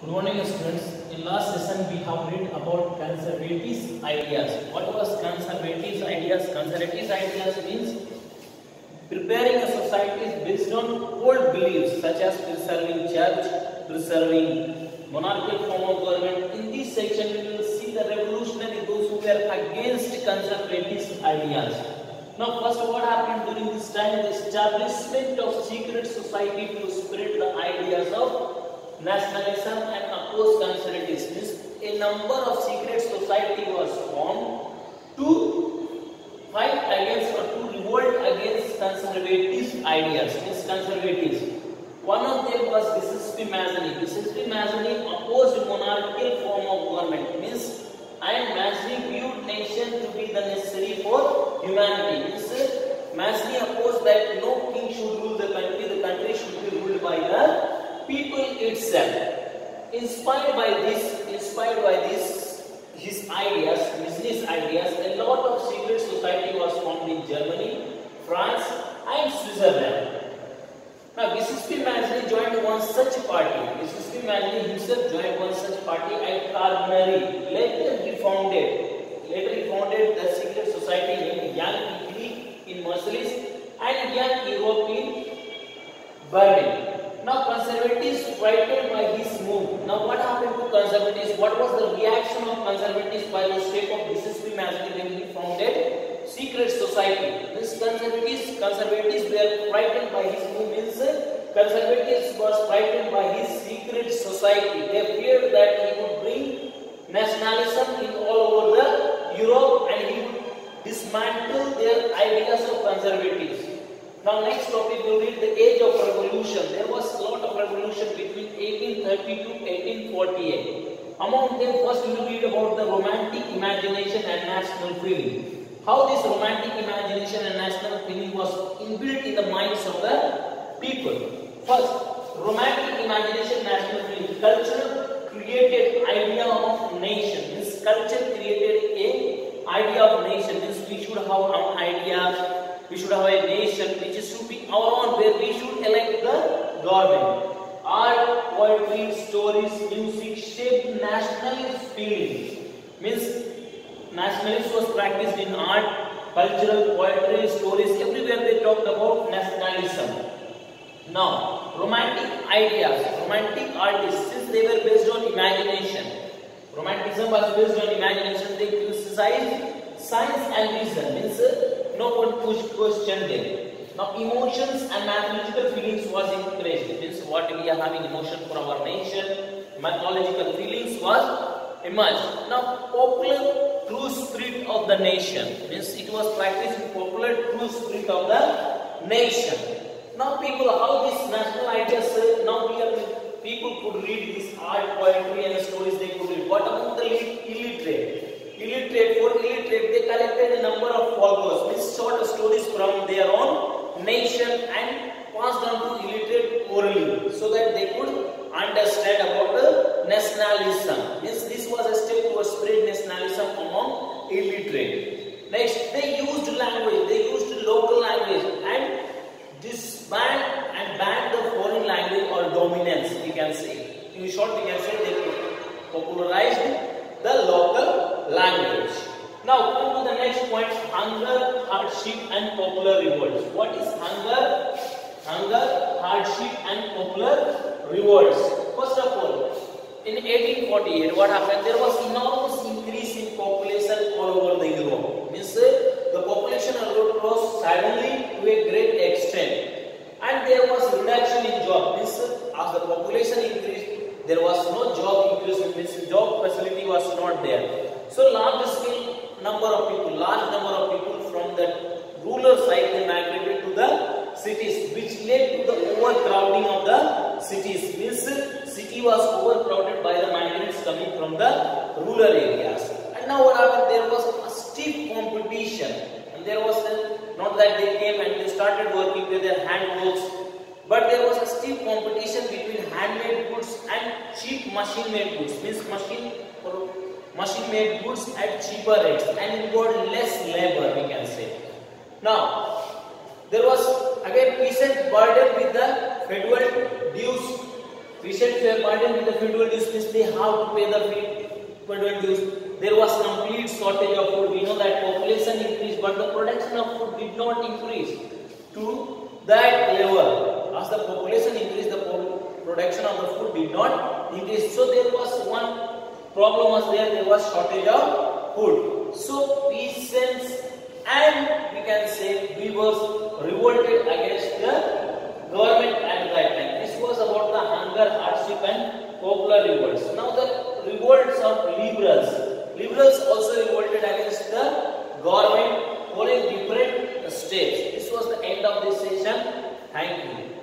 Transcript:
Good morning students. In last session we have read about conservative ideas. What was conservative ideas? Conservative ideas means preparing a society based on old beliefs such as preserving church, preserving monarchical form of government. In this section we will see the revolutionary those who were against conservative ideas. Now first what happened during this time? The establishment of secret society to spread the ideas of nationalism and opposed conservatism. A number of secret society was formed to fight against or to revolt against conservative ideas. Means conservatives. One of them was Giuseppe Mazzini. Giuseppe Mazzini opposed monarchical form of government. Means and Mazzini viewed nation to be the necessary for humanity. Means Mazzini opposed that no king should rule the country. The country should be ruled by the people itself. Inspired by this, inspired by this, his ideas, business ideas, a lot of secret society was formed in Germany, France, and Switzerland. Now, Giuseppe Mazzini joined one such party. Giuseppe Mazzini himself joined one such party at Carbonari. Later he founded, later he founded the secret society named Young Italy in Marseilles and Young Europe in Berlin. Conservatives frightened by this move. Now what happened to conservatives? What was the reaction of conservatives by the state of when he founded secret society? This conservatives, conservatives were frightened by his move means uh, conservatives was frightened by his secret society. They feared that he would bring nationalism in all over the Europe and he would dismantle their ideas of conservatives. Now next topic will be the age of revolution. There was a lot of revolution between 1830 to 1848. Among them first we will read about the romantic imagination and national feeling. How this romantic imagination and national feeling was inbuilt in the minds of the people. First, romantic imagination, national feeling. Culture created idea of nation. This culture created a idea of nation. Means we should have an idea we should have a nation which is to be our own, where we should elect the government. Art, poetry, stories, music shaped nationalist feelings. Means nationalism was practiced in art, cultural, poetry, stories, everywhere they talked about nationalism. Now, romantic ideas, romantic artists, since they were based on imagination, romanticism was based on imagination, they criticized science and reason. Means uh, no one pushed question them. Now emotions and mathematical feelings was encouraged. Means what we are having emotion for our nation, mythological feelings was emerged. Now popular true spirit of the nation means it was practiced popular true spirit of the nation. Now people how this national ideas now we are people could read this art, poetry and stories they could read. What about the illiterate? illiterate, for illiterate, they collected a number of folklores, means short stories from their own nation and passed on to illiterate orally, so that they could understand about the nationalism. Means this was a step to spread nationalism among illiterate. Next, they used language, they used local language and disband and ban the foreign language or dominance, we can say. In short, we can say they popularized the local language. Now come to the next point, hunger, hardship and popular revolts. What is hunger? Hunger, hardship and popular revolts. First of all, in 1848, what happened? There was enormous increase in population all over the Europe. Means uh, the population rose suddenly to a great extent. And there was reduction in job. Means as the population increased, there was no job increase. Means job facility was not there. So large scale number of people, large number of people from the rural side they migrated to the cities which led to the overcrowding of the cities. Means city was overcrowded by the migrants coming from the rural areas. And now what happened? There was a stiff competition and there was a, not that they came and they started working with their handworks but there was a stiff competition between handmade goods and cheap machine made goods means machine machine made goods at cheaper rates and involved less labor we can say. Now there was again peasant burden with the feudal dues Peasants were uh, burdened with the feudal dues means they have to pay the feudal dues. There was complete shortage of food. We know that population increased, but the production of food did not increase to that level. As the population increased, the production of the food did not increase. So there was one problem was there. There was shortage of food. So peasants and we can say weavers revolted against the government at that time. This was about the hunger, hardship and popular revolts. Now the revolts of liberals. Liberals also revolted against the government following different steps. This was the end of this session. Thank you.